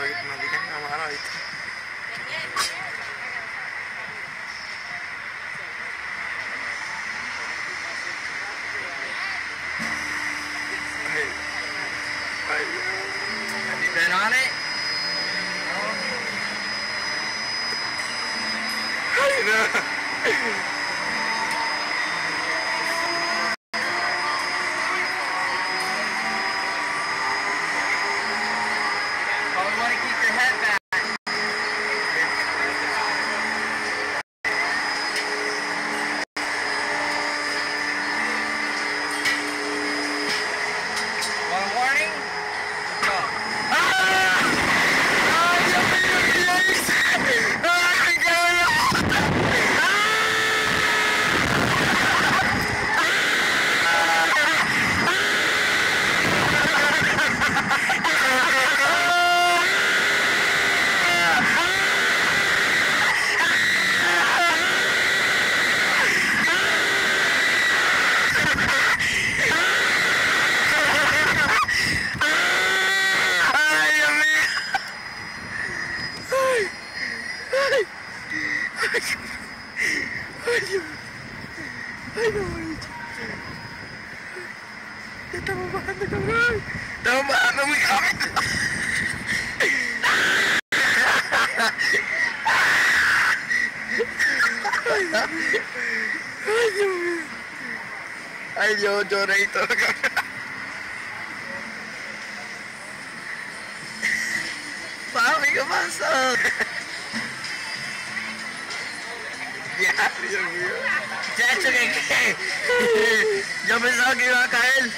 mendingan marah itu Yeah. No, manito. Ya estamos bajando, cabrón. Estamos bajando muy rápido. Ay, Dios mío. Ay, Dios, lloré y todo, Ya, Dios mío. Chacho. Yo pensaba que iba a caer.